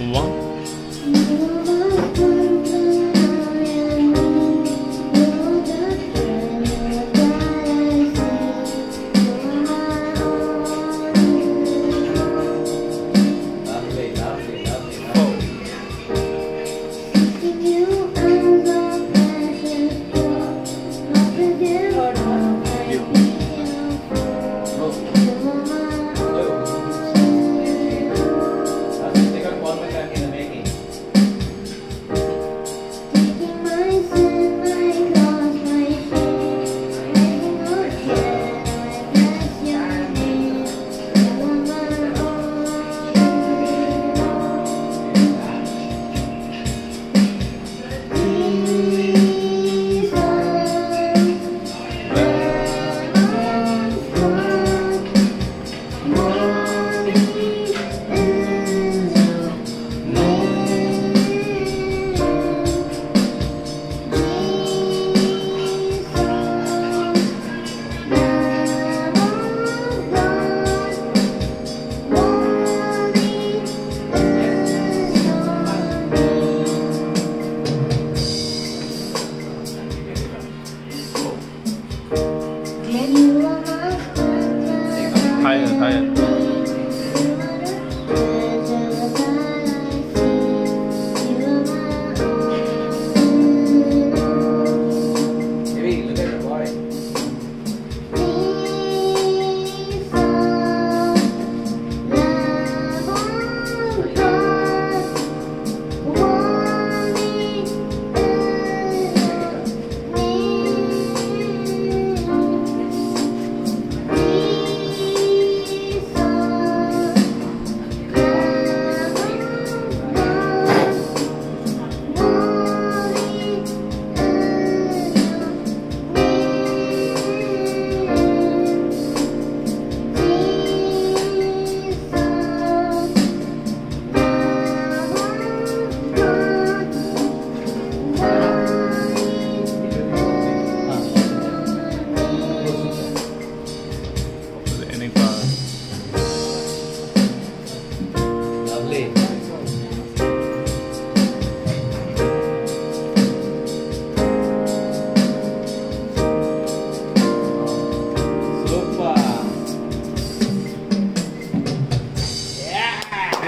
One.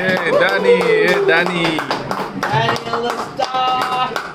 Yeah, Danny, yeah, Danny. Daniel the star.